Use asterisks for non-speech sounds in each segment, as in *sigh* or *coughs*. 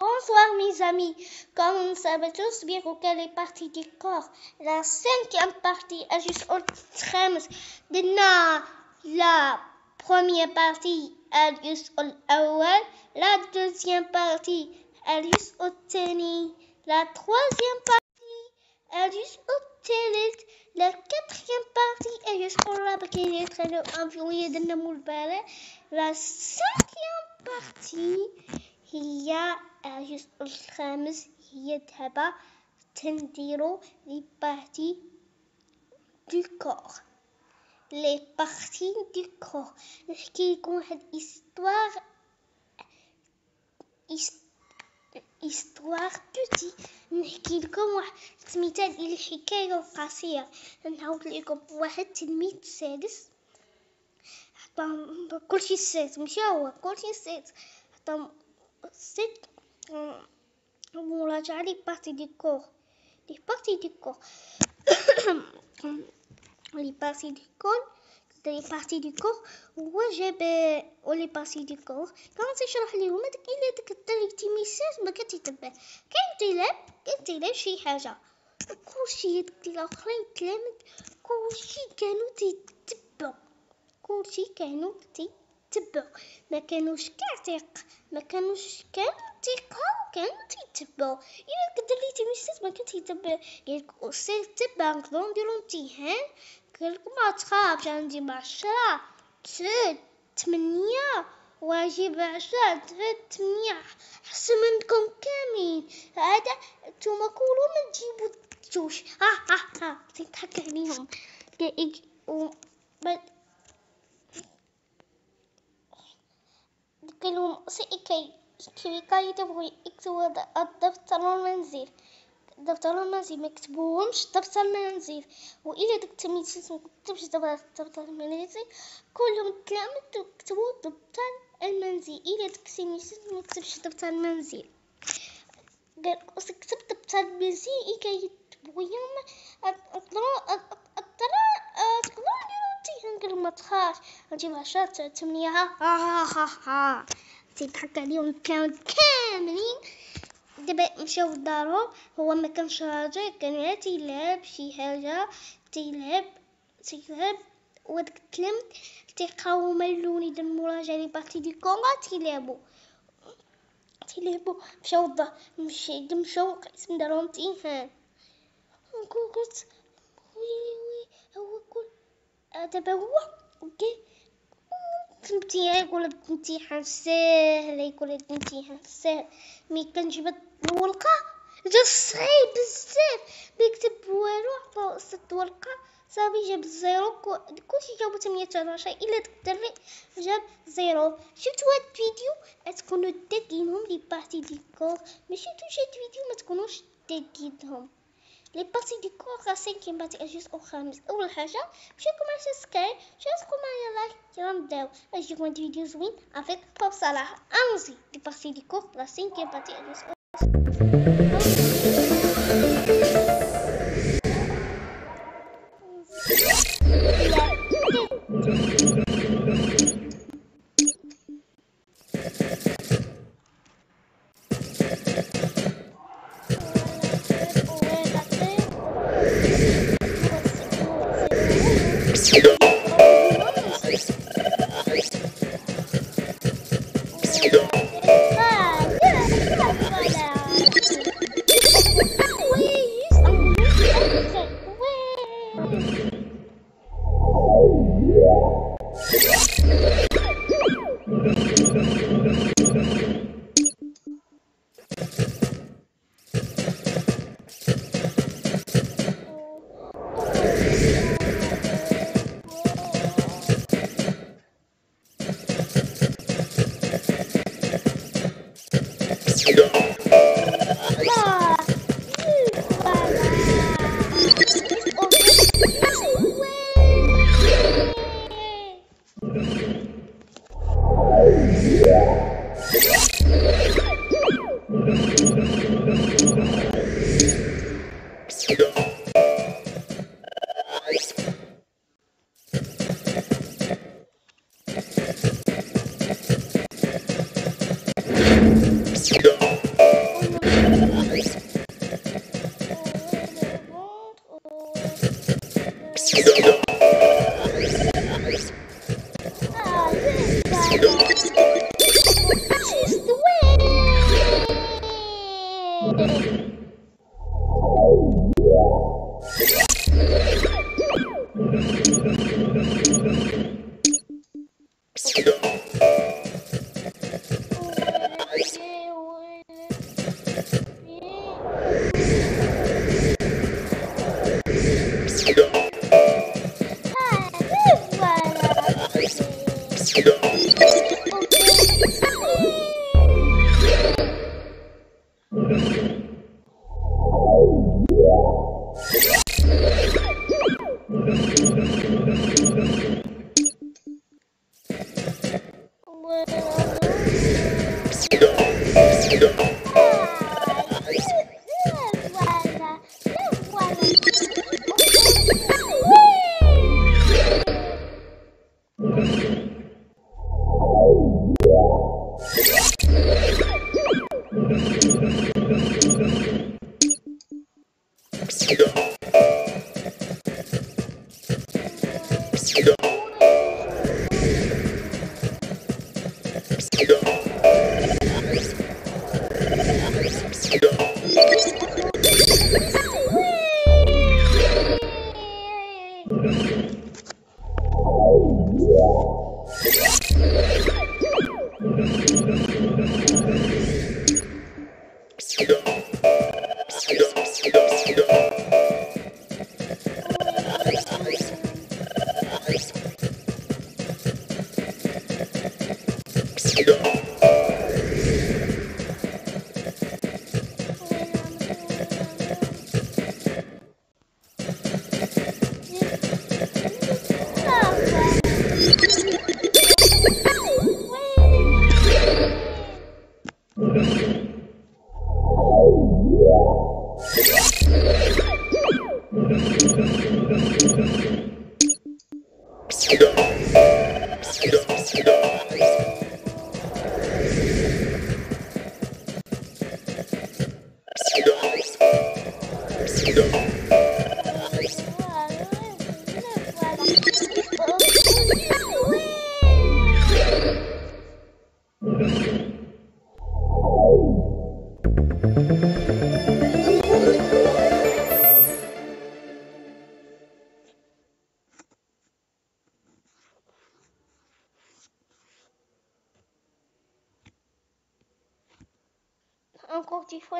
Bonsoir mes amis, comme vous savez tous bien quelle est partie du corps. La cinquième partie ajuste au trams de la première partie ajuste au awal, la deuxième partie ajuste au tennis, la troisième partie ajuste au télé, la quatrième partie ajuste au rabakiri envoyé de Namoul la cinquième partie هي الجزء الخامس هي تبع تنديرو لي بارتي دو كور لي بارتي دو كور نحكي لكم واحد استوار استوار بوتي نحكي لكم واحد مثال ديال الحكايه القصيره نعاود لكم واحد تلميذ سادس كلشي سادس ماشي هو كلشي سادس c'est مراجعة les parties du corps les parties du corps *coughs* les parties du corps les parties du corps وجب ولي بارتي دي كور كان تشرح ليهم هذاك الا داك الدريتي ميساج ما كتتبع كاين تيلعب كاين تيلعب شي حاجه كلشي داك الاخرين تلامد كلشي كانوا تيتبعوا كلشي كانوا تيتبعوا تبعوا ما كانوش كاع تيق. ما كانوش كانوا تيقراو كانوا تيتبعوا إلا كدريتي ميسات ما كنت يتبع قالك أستاذ تبع نقدروا نديرو امتحان قالك ما تخافش عندي عشرة تسعود تمنية. واجب عشرة تسعود تمنية. حسن منكم كاملين هذا نتوما كلوا ما تجيبوا جوش ها ها ها تضحك عليهم و سئكي كي. يكتبوا الدفتر المنزل. دفتر المنزل ما كتبوهمش دفتر المنزل. وإلا داك التلميذ ما كتبش دفتر المنزل كلهم تلامذ كتبوا دفتر المنزل. إلا داك التلميذ ما كتبش دفتر المنزل. قال كتب دفتر المنزل كي يوم تخافش نجيب عشرة تمنية ها ها ها تضحك عليهم كانوا كاملين دابا مشاو لدارهم هو ما كانش راجع كان تيلعب شي حاجة تيلعب تيلعب وداك التلم تيلقاو هما اللوني د المراجعة لي بارتي دي كونغا تيلعبو تيلعبو مشاو لدار مشي مشاو قسم دارهم امتحان قلت وي وي هو كل دابا هو أوكي فهمتي يقول لك امتحان ساهل يقول لك امتحان ساهل مي كنجيب الورقه جا صعيب بزاف بيكتب والو عطاو ست ورقه صافي جاب زيرو كلشي جابو تمنية عشر الا داك الدري جاب زيرو شفتو هاد الفيديو تكونوا داكينهم لي بارتي دي كور ماشي شفتوش هاد الفيديو ما تكونوش داكينهم لي بارتي دي كور لا سانكيام بارتي الجزء الخامس اول حاجه مشيكم على سبسكرايب شاركوا معايا لايك يلا نبداو اجيكم هاد الفيديو زوين افيك باب صلاح انزي لي بارتي دي كور Yeah.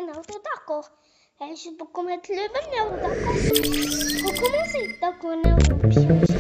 Ronaldo da d'accord, É tipo como leva o Ronaldo da cor. Ou como assim? Da cor.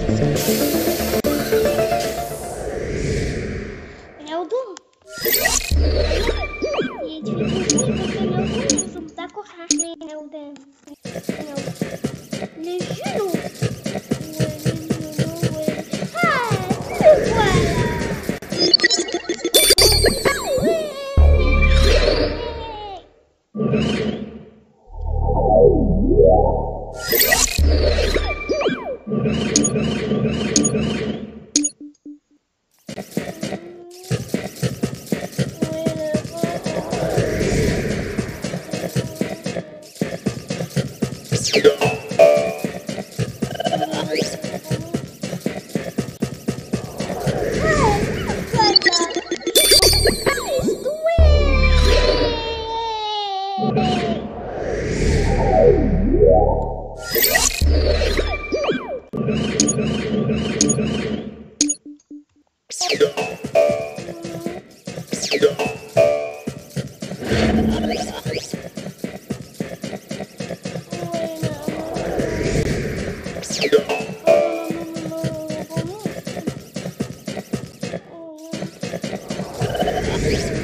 go. Peace.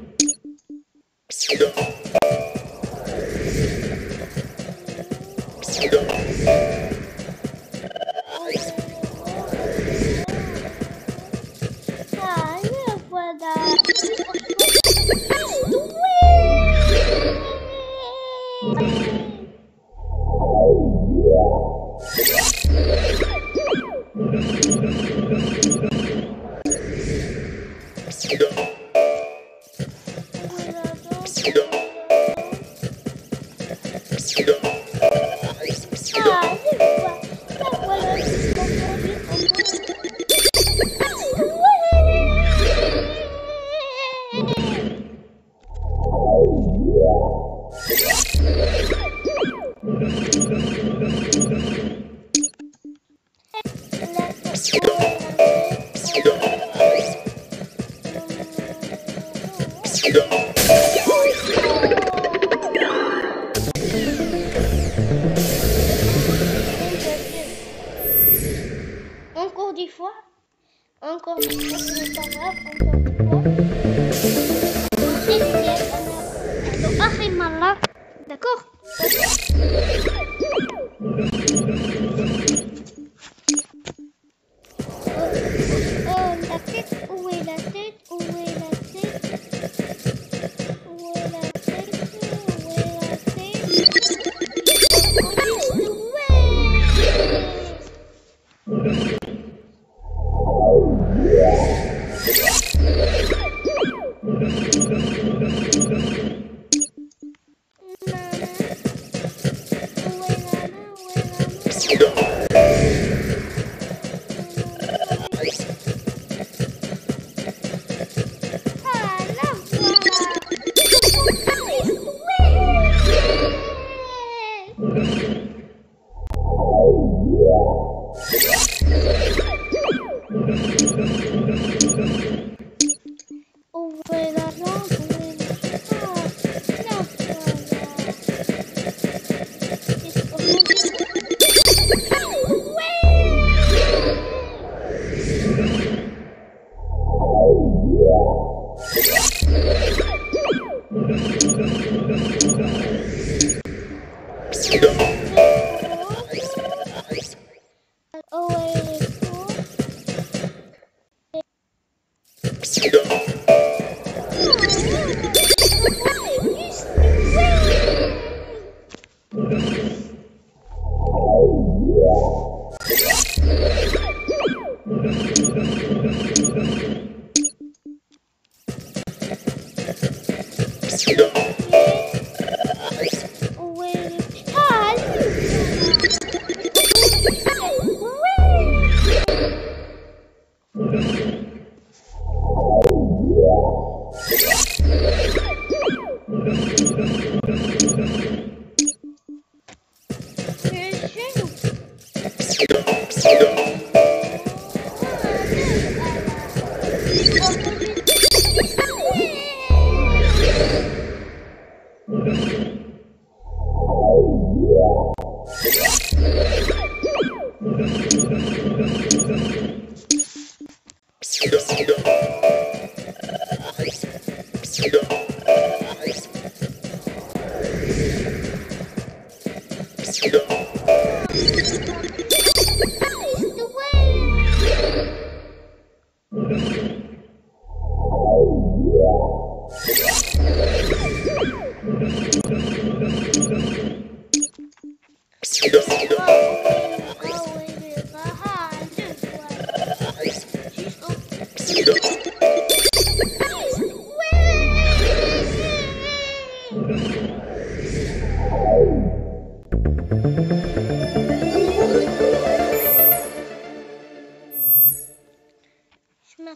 Let's go.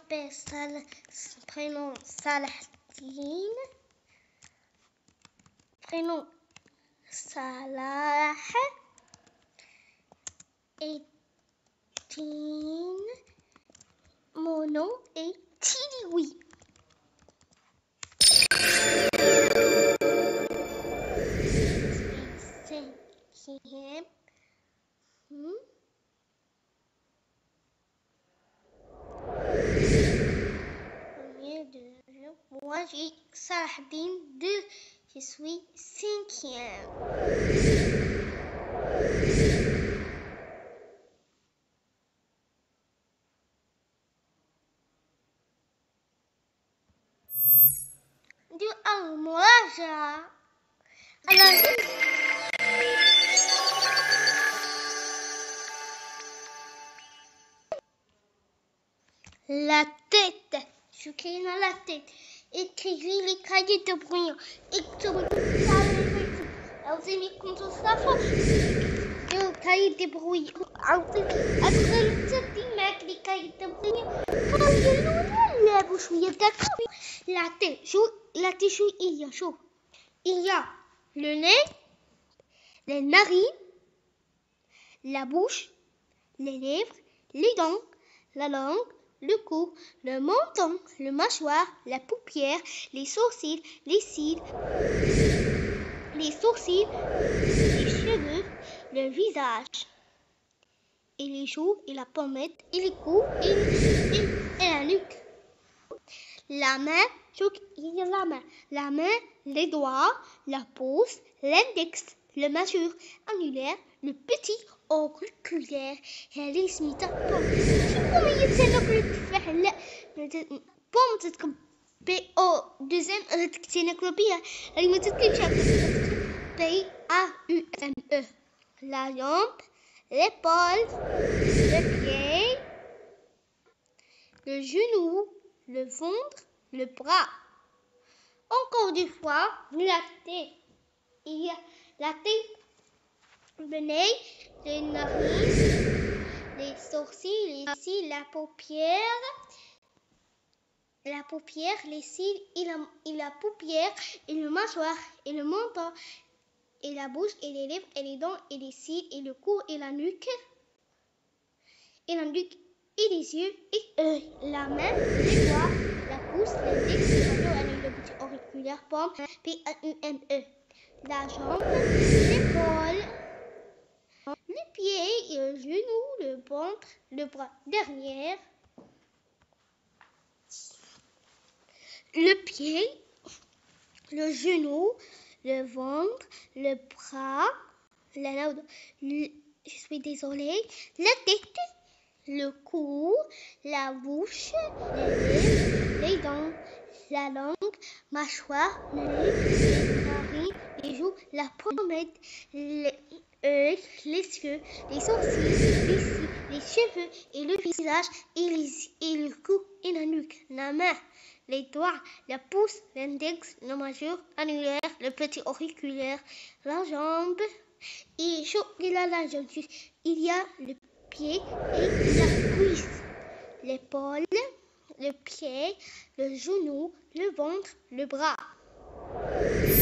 m'appelle prénom Salah prénom Salah et Tine. Mon nom est Tilioui. Cinquième. Hmm? Moi, j'ai Saladin 2. Je suis cinquième. Du la tête. Je suis dans la tête écrivit les cahiers de brouillon. Après, les comptes savants, le cahier de brouillon. Après, le petit mec, les cahiers de brouillon. La bouche, il y a d'accord. La tête, la tête, il y a chaud. Il y a le nez, les narines, la bouche, les lèvres, les dents, la langue, le cou, le menton, le mâchoire, la paupière, les sourcils, les cils, les sourcils, les cheveux, le visage, et les joues, et la pommette, et les coups, et, la nuque. La main, la main, la main, les doigts, la pouce, l'index, le majeur annulaire, le petit auriculaire. هذه سميتها بوم شوفوا هي تسنى كل بوم تتكب بي او دوزيام تكتينا كلوبيا اللي ما تتكلمش P-A-U-M-E. La jambe, l'épaule, le pied, le genou, le ventre, le bras. Encore une fois, la tête. Il y a la tête, le nez, les narines, les sourcils, les cils, la paupière, la paupière, les cils et la, et la paupière, et le mâchoire, et le menton, et la bouche et les lèvres et les dents et les cils et le cou et la nuque et la nuque et les yeux et euh, la main, les doigts, la pouce, l'index, le le petit auriculaire, pomme, P-A-U-M-E, la jambe, l'épaule, le pied, le genou, le ventre, le bras derrière, le pied, le genou, le ventre, le bras, la, le, je suis désolée, la tête, le cou, la bouche, les les dents, la langue, mâchoire, les les joues, la pommette, les, euh, les yeux, les sourcils, les les cheveux et le visage et, les, le cou et la nuque, la main les doigts, la pouce, l'index, le majeur, annulaire, le petit auriculaire, la jambe et, et la, la jambe. Il y a le pied et la cuisse, l'épaule, le pied, le genou, le ventre, le bras.